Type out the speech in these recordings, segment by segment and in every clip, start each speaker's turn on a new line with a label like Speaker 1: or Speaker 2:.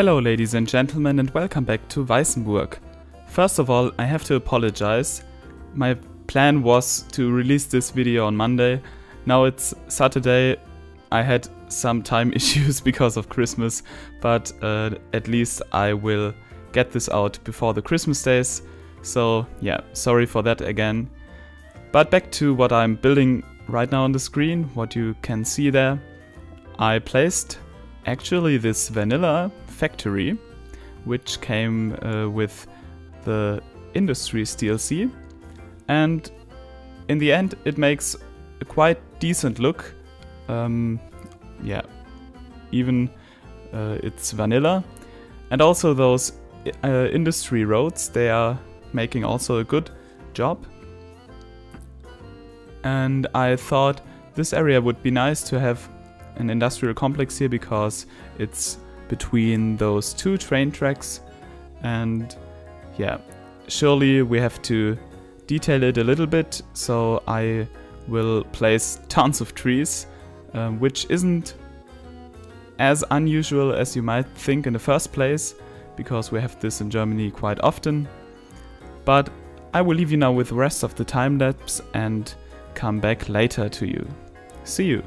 Speaker 1: Hello, ladies and gentlemen, and welcome back to Weissenburg. First of all, I have to apologize. My plan was to release this video on Monday. Now it's Saturday. I had some time issues because of Christmas, but uh, at least I will get this out before the Christmas days. So, yeah, sorry for that again. But back to what I'm building right now on the screen, what you can see there. I placed actually this vanilla factory, which came uh, with the Industries DLC. And in the end, it makes a quite decent look. Um, yeah, even uh, it's vanilla. And also those uh, industry roads, they are making also a good job. And I thought this area would be nice to have an industrial complex here because it's between those two train tracks and yeah surely we have to detail it a little bit so I will place tons of trees um, which isn't as unusual as you might think in the first place because we have this in Germany quite often but I will leave you now with the rest of the time lapse and come back later to you. See you!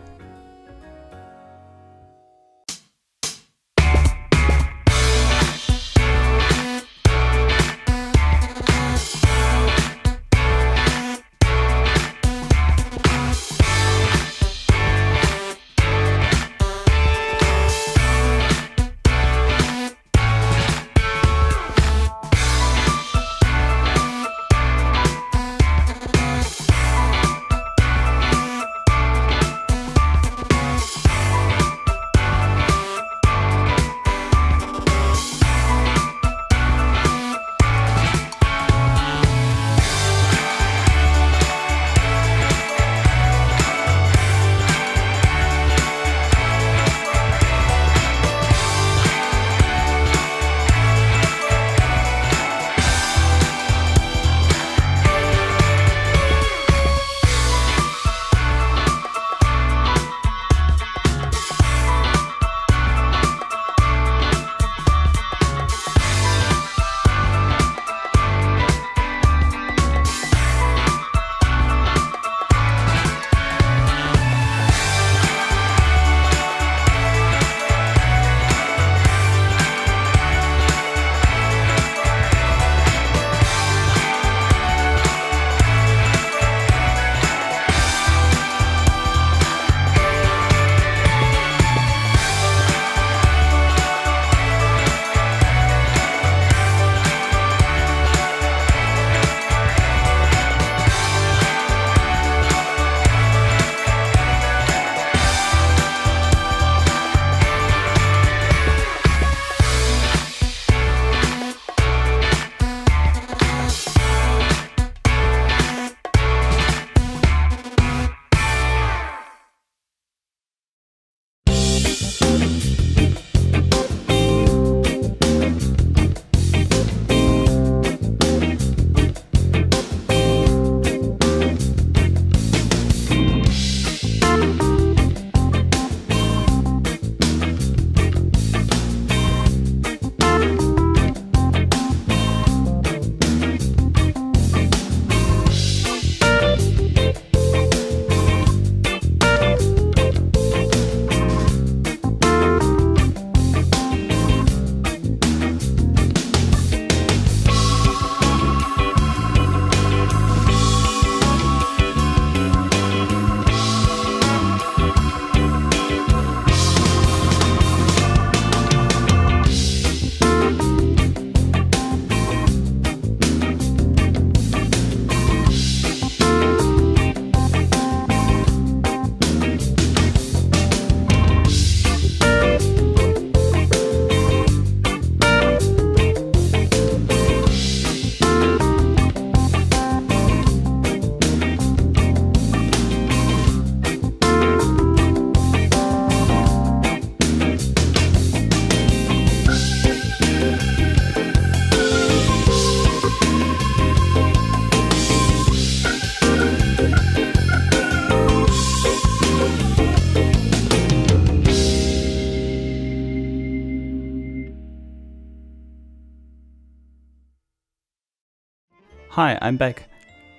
Speaker 1: Hi, I'm back.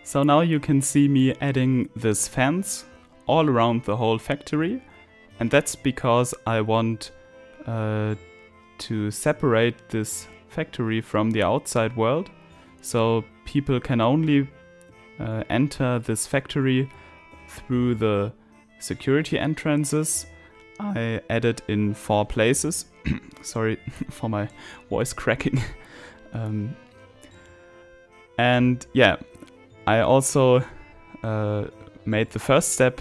Speaker 1: So now you can see me adding this fence all around the whole factory and that's because I want uh, to separate this factory from the outside world so people can only uh, enter this factory through the security entrances I added in four places. Sorry for my voice cracking. um, and yeah, I also uh, made the first step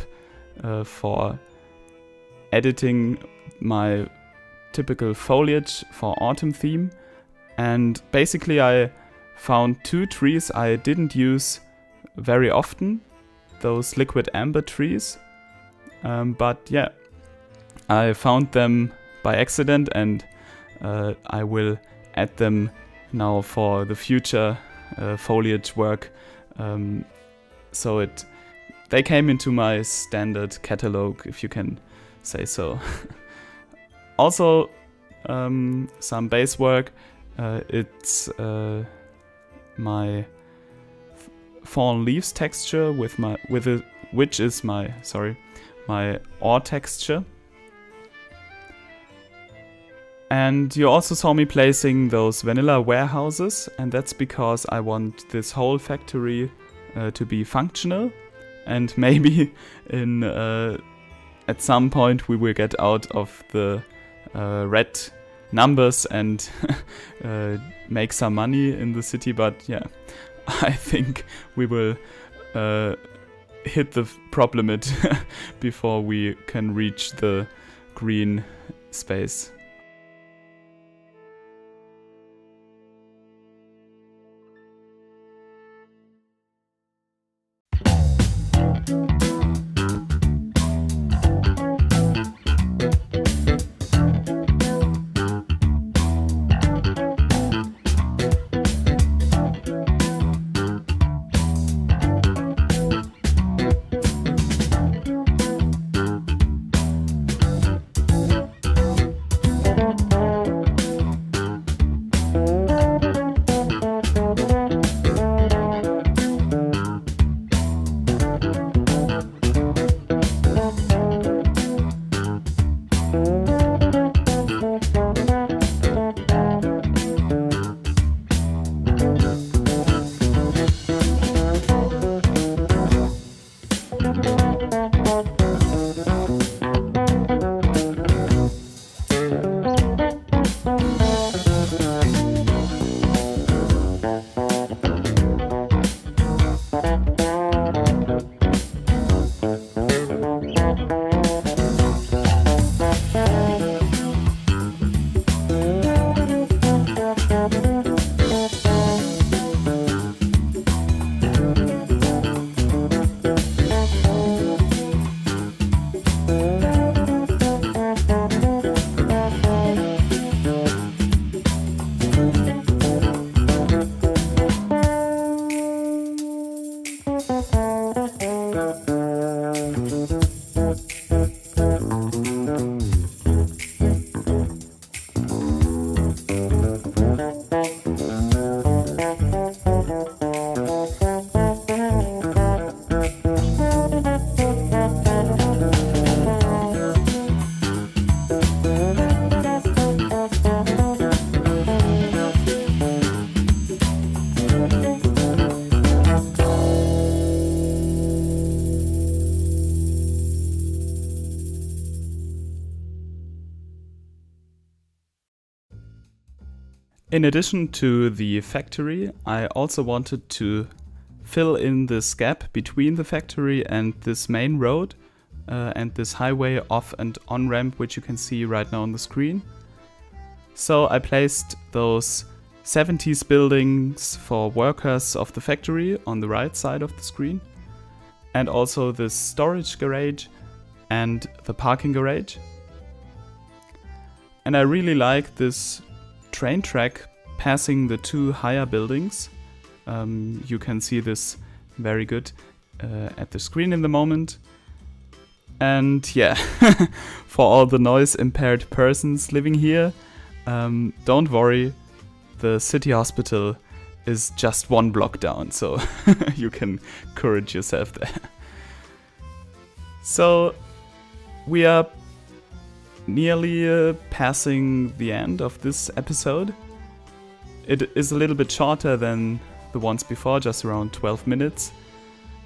Speaker 1: uh, for editing my typical foliage for autumn theme. And basically I found two trees I didn't use very often, those liquid amber trees. Um, but yeah, I found them by accident and uh, I will add them now for the future foliage work. Um, so it they came into my standard catalog, if you can say so. also, um, some base work. Uh, it's uh, my fallen leaves texture with my with a which is my sorry my ore texture and you also saw me placing those vanilla warehouses, and that's because I want this whole factory uh, to be functional. And maybe in uh, at some point we will get out of the uh, red numbers and uh, make some money in the city. But yeah, I think we will uh, hit the problem it before we can reach the green space. In addition to the factory, I also wanted to fill in this gap between the factory and this main road uh, and this highway off and on ramp which you can see right now on the screen. So I placed those 70s buildings for workers of the factory on the right side of the screen and also the storage garage and the parking garage. And I really like this train track passing the two higher buildings. Um, you can see this very good uh, at the screen in the moment. And yeah, for all the noise impaired persons living here, um, don't worry, the city hospital is just one block down, so you can courage yourself there. So we are nearly uh, passing the end of this episode. It is a little bit shorter than the ones before, just around 12 minutes.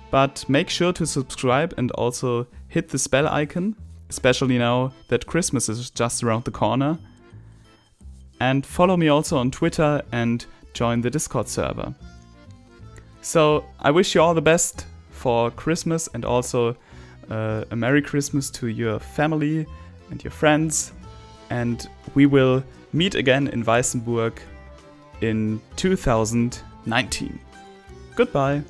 Speaker 1: But make sure to subscribe and also hit the bell icon, especially now that Christmas is just around the corner. And follow me also on Twitter and join the Discord server. So I wish you all the best for Christmas and also uh, a Merry Christmas to your family and your friends. And we will meet again in Weissenburg in 2019. Goodbye.